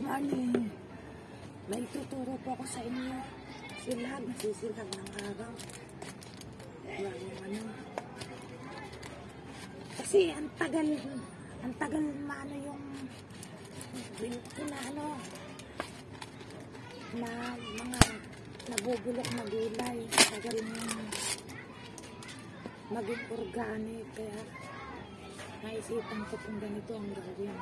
morning. May tuturo po ako sa inyo. Silag, nasisilag ng araw. Kasi ang tagal, ang tagal maano yung yung na ano, na mga nabubulok na gulay. Tagal yung maging organic. Kaya naisipan ko kung ganito ang gawin.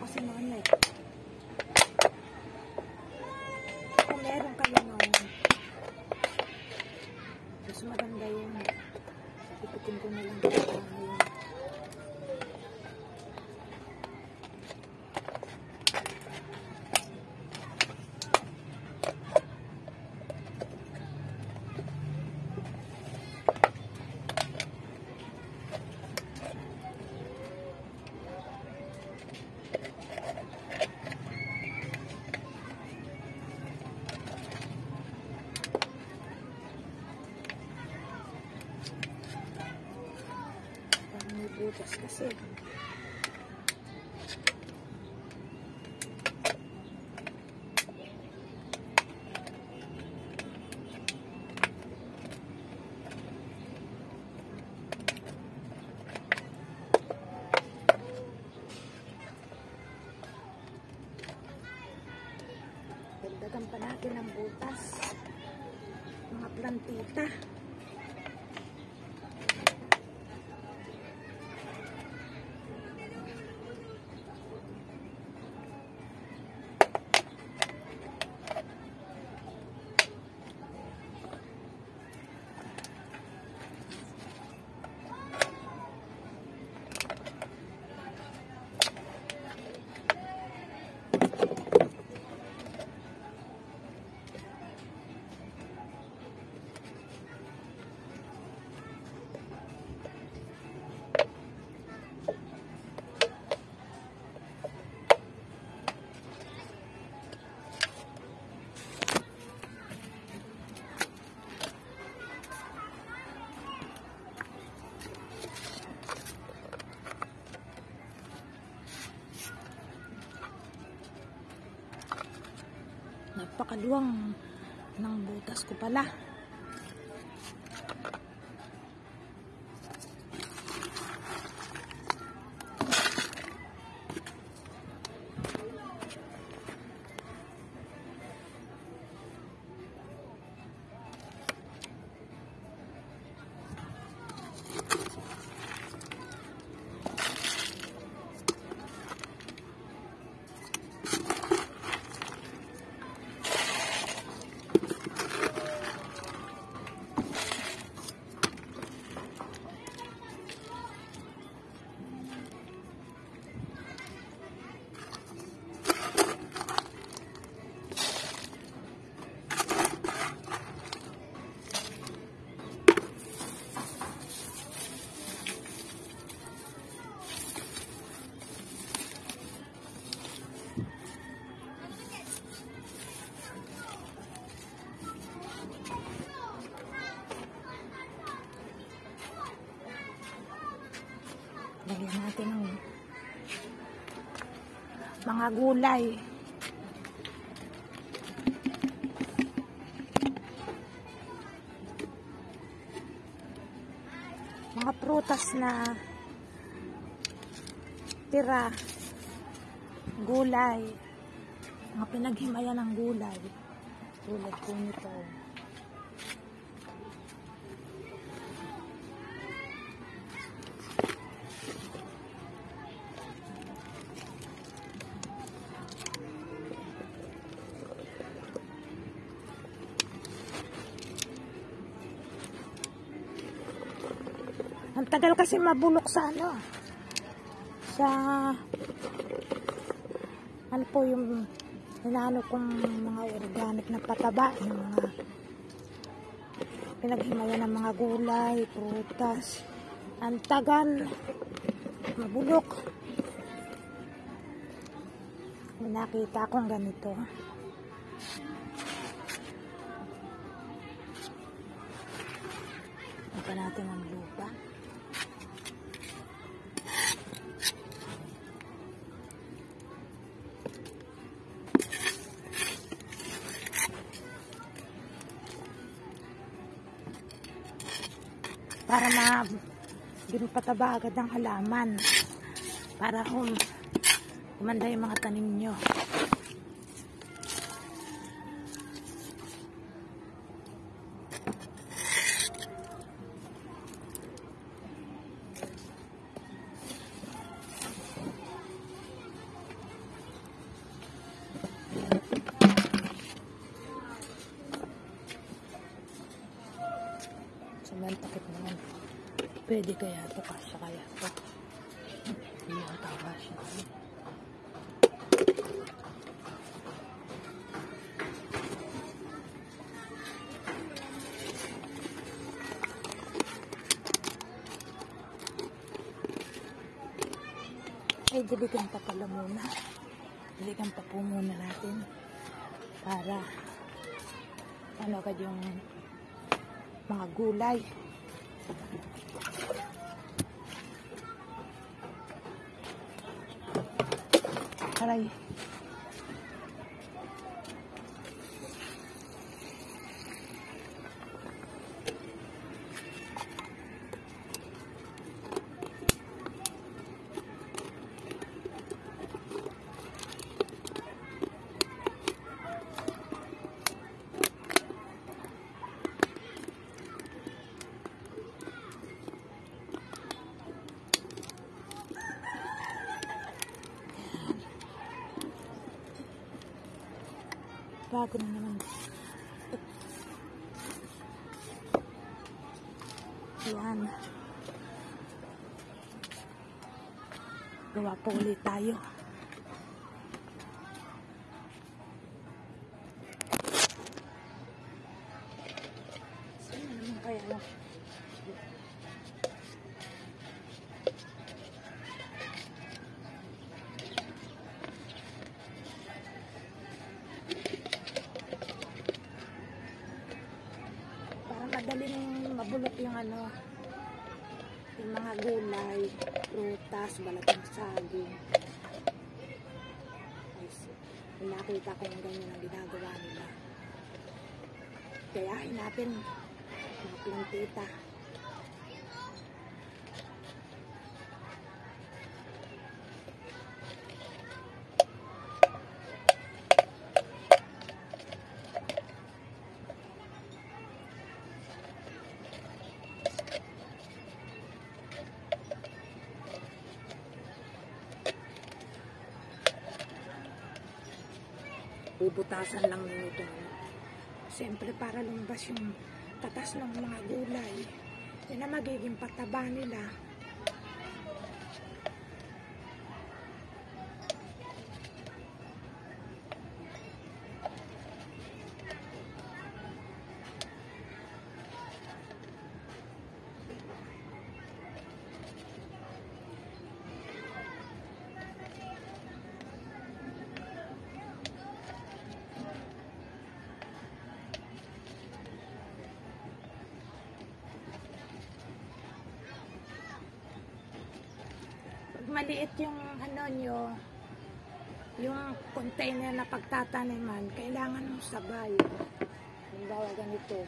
Kasi noon kasi. Dagdagan pa natin ang butas. Mga plantita. Napakaluwang ng butas ko pala. Mga gulay. Mga prutas na tira, gulay, mga pinaghimayan ng gulay. Tulad po nito. Tagal kasi mabulok sa ano. Sa ano po yung inaano kong mga organic na pataba, yung mga pinaghimayan ng mga gulay, prutas. Ang tagal mabulok. Nakita akong ganito. Ito natin ang para ma pataba agad ang halaman para um, umanda yung mga tanim nyo Samantakit naman. Pwede kaya ito kasya kaya ito. Hindi ang tama siya. Ay, diligan pa pala muna. Diligan pa po muna natin. Para ano agad yung mga gulay. อะ Bago na naman. Yan. Gawa po ulit tayo. Prutas, balat ng saging. May nakita ko yung ganyan ang ginagawa nila. Kayahin natin mga plantita bubutasan lang nito. Siyempre para lumabas yung tatas ng mga gulay. Yan ang magiging pataba nila. Maliit yung ano nyo, yung container na pagtataniman, kailangan mo sabay. Halimbawa ganito,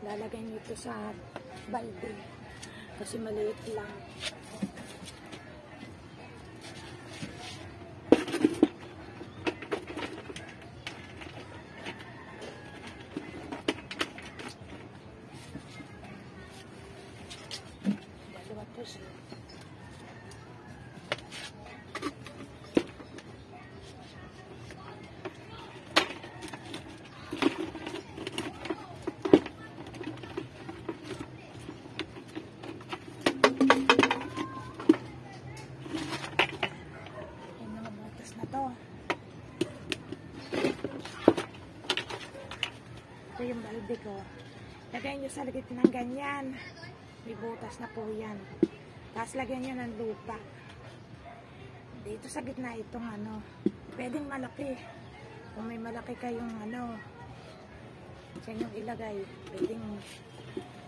lalagay nyo ito sa balde kasi maliit lang. Ito balde ko. Lagay nyo sa ligit ng ganyan. May butas na po yan. Tapos lagyan nyo ng lupa. Dito sa gitna itong ano. Pwedeng malaki. Kung may malaki kayong ano. Diyan yung ilagay. Pwedeng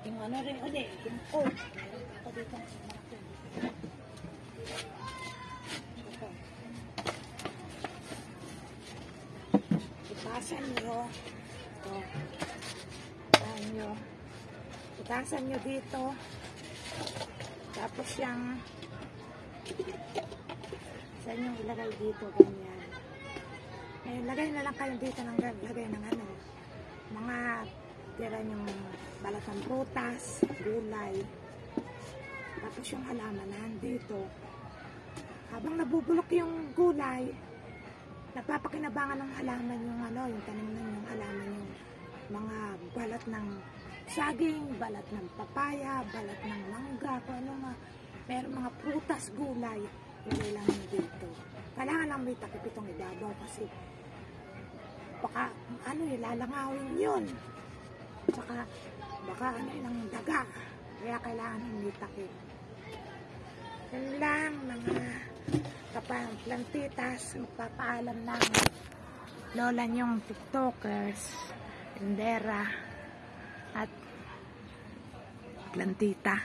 yung ano rin ulit. Yung oh. Ako dito. Malaki. Ito. Itasan nyo. Ito. Nyo. Itasan nyo dito. Tapos yung saan yung ilagay dito, ganyan. Ngayon, lagay na lang kayo dito ng lagay ng ano, mga tira yung balat ng prutas, gulay. Tapos yung halaman na dito. Habang nabubulok yung gulay, nagpapakinabangan ng halaman yung ano, yung tanim ng yung halaman yung mga balat ng saging, balat ng papaya, balat ng mangga, kung ano nga. Meron mga prutas, gulay, ilagay lang dito. Kailangan lang may takip itong ibabaw kasi baka ano ilalangawin yun. Tsaka baka ano ang daga. Kaya kailangan may takip. Yun lang mga kaplantitas, magpapaalam ng lola niyong tiktokers, tindera, at plantita.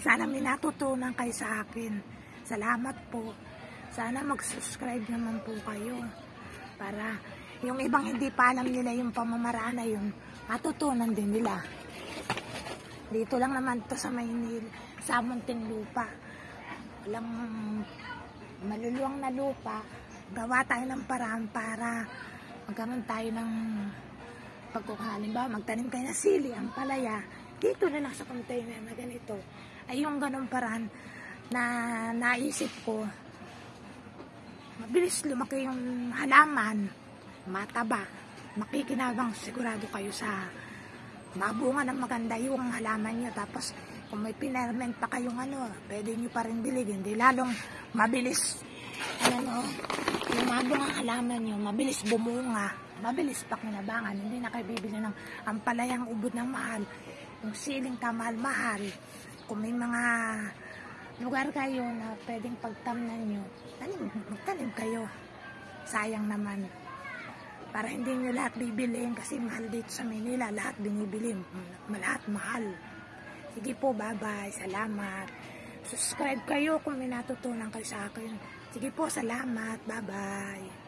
Sana may natutunan kayo sa akin. Salamat po. Sana mag-subscribe naman po kayo para yung ibang hindi pa alam nila yung pamamaraan na yun, matutunan din nila. Dito lang naman to sa Maynil, sa Muntinlupa. Walang maluluwang na lupa. Gawa tayo ng paraan para magkaroon tayo ng pagkukuhanin ba, magtanim kayo na sili, ang palaya, dito na lang sa container na ganito. Ay yung ganong paraan na naisip ko, mabilis lumaki yung halaman, mataba, makikinabang sigurado kayo sa mabunga ng maganda yung halaman nyo. Tapos, kung may pinerment pa kayong ano, pwede nyo pa rin biligin. Di lalong mabilis, ano, yung mabunga halaman nyo, mabilis bumunga, mabilis pa kinabangan. Hindi na kayo bibili ng ampalayang ubod ng mahal, yung siling kamahal-mahal. Kung may mga lugar kayo na pwedeng pagtamnan nyo, tanim, magtanim kayo. Sayang naman. Para hindi nyo lahat bibiliin kasi mahal dito sa Manila. Lahat binibili. Lahat mahal. Sige po, bye-bye. Salamat. Subscribe kayo kung may natutunan kayo sa akin. Sige po, salamat. Bye-bye.